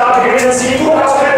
Tá, porque du hast